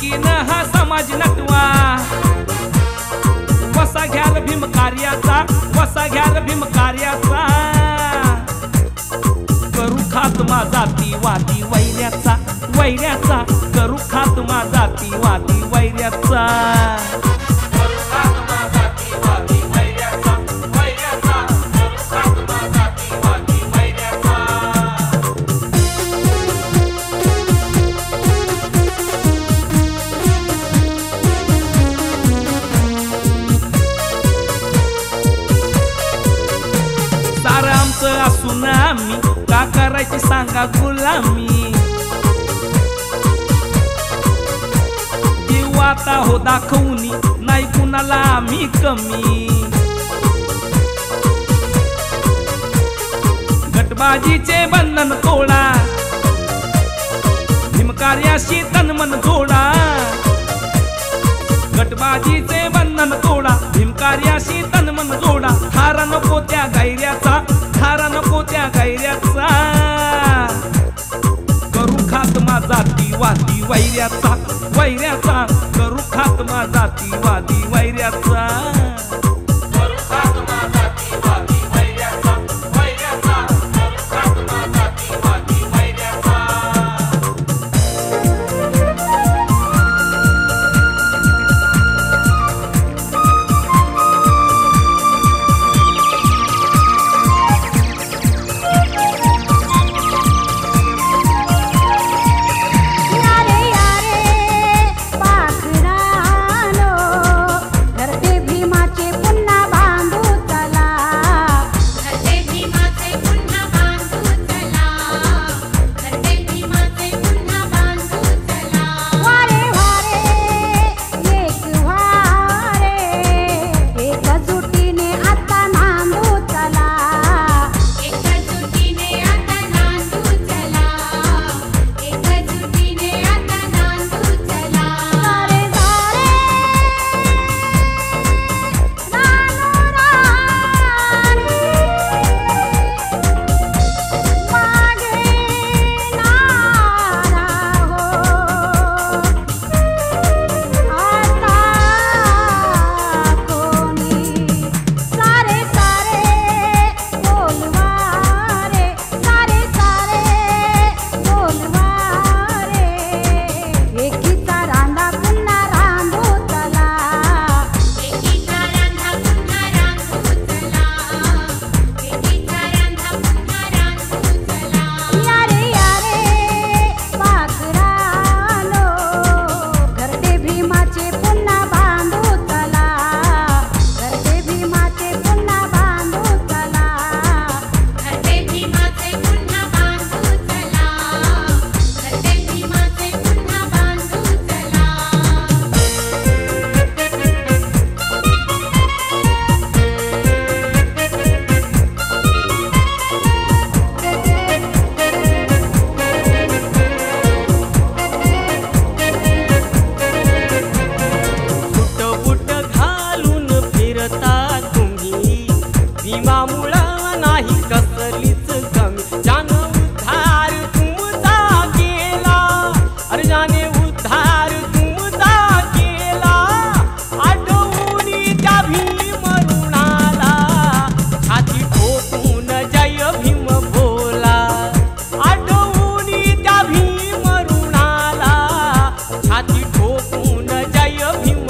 उठवा एकीनं हा समाज नटवा. वसा घ्याल भीम कार्याचा वसा घ्याल भीम कार्याचा. करू खात्मा जातीवादी वैऱ्याचा वैऱ्याचा. करू खात्मा जातीवादी वैऱ्याचा. हो दाखवूनी नाही कुणाला आम्ही कमी. गटबाजीचे बंधन तोडा. भीमकार्याशी तनमन जोडा. गटबाजीचे बंधन तोडा. भीमकार्याशी तनमन जोडा. थारा नको त्या गैऱ्याचा. थारा नको त्या गैऱ्याचा. करू खात्मा जातीवादी वैऱ्याचा. हात माझा ती वादी वैऱ्याचा पुन जाय भीम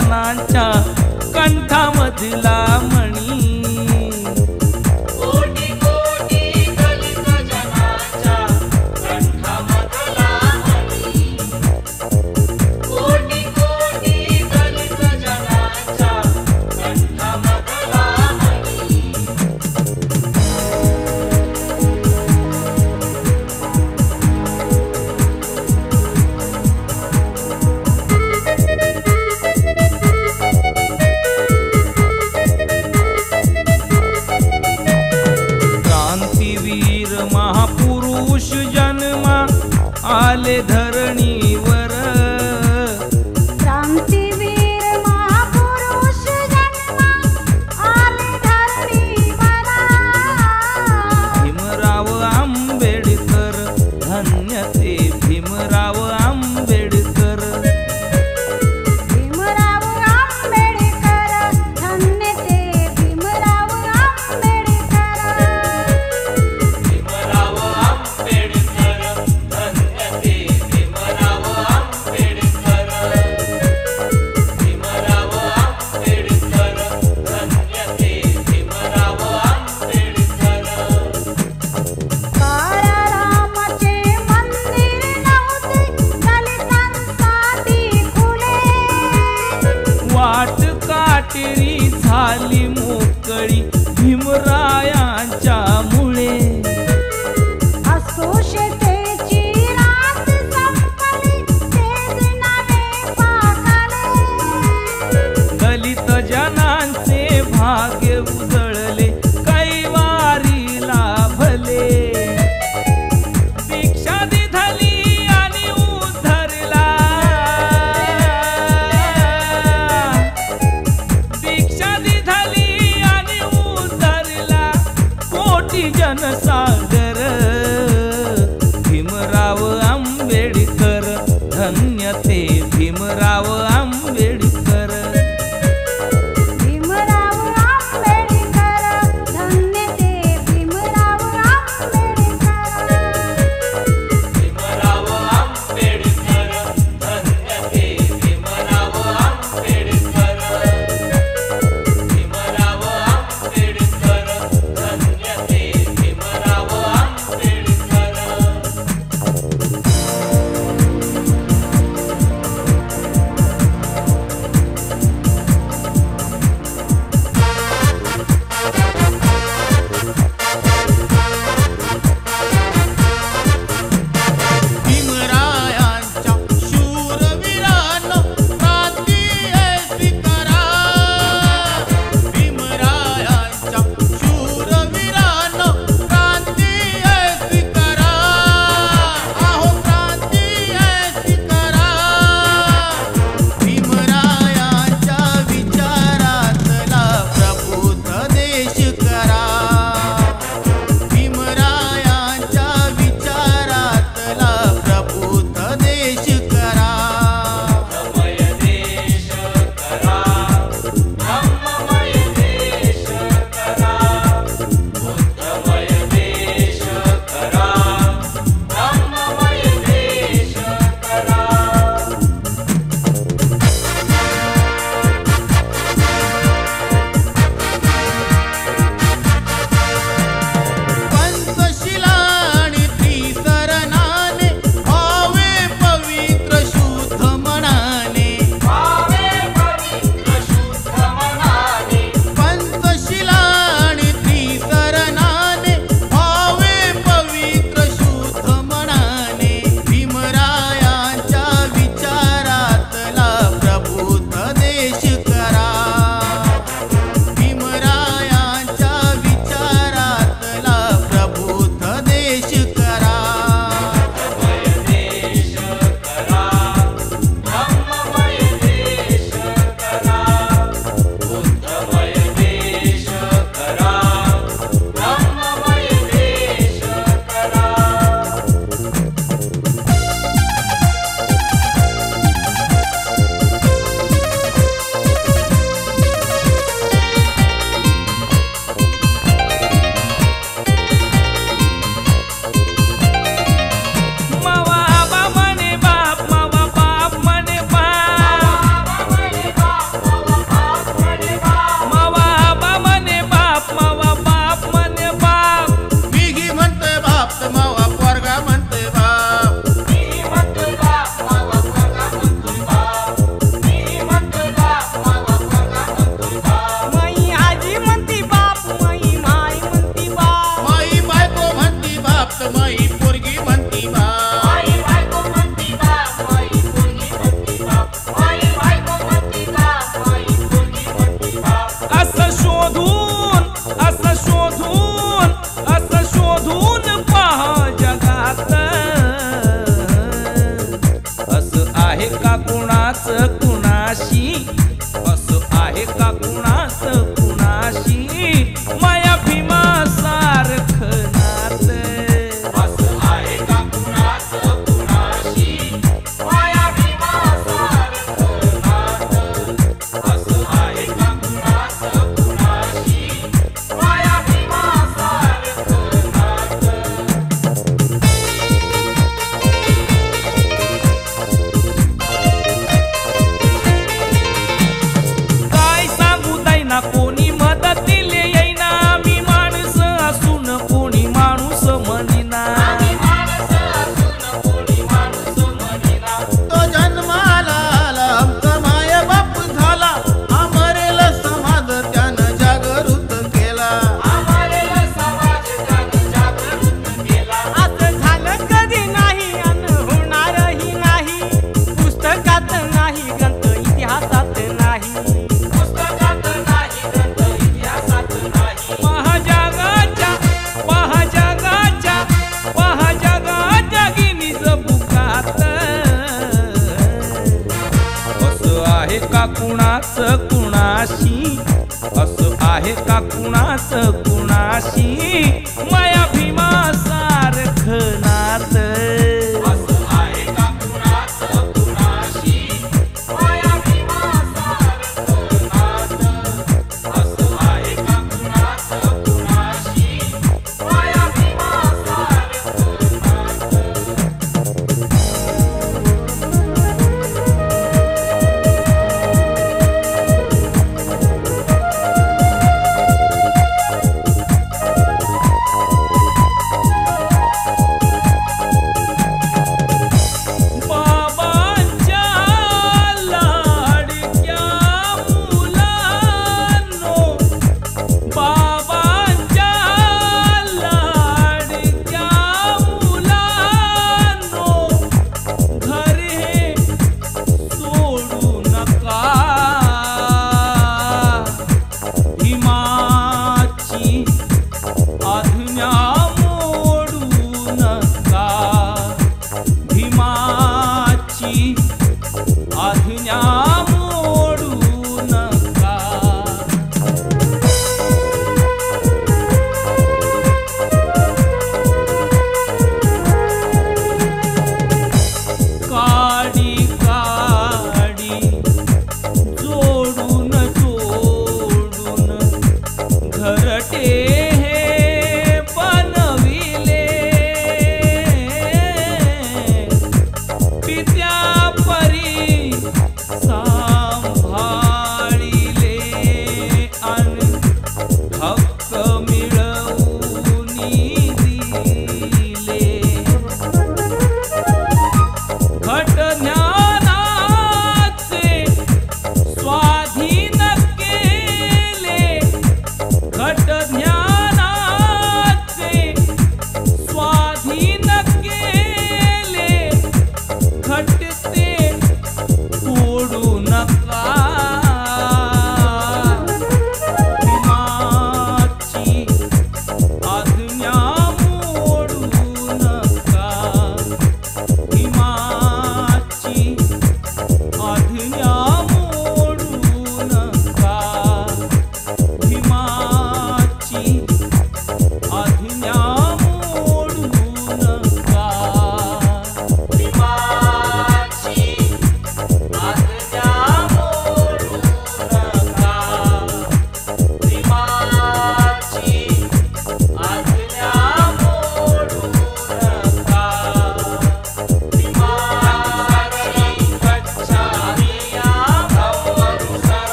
दलित जनांच्या कंठामधला म्हण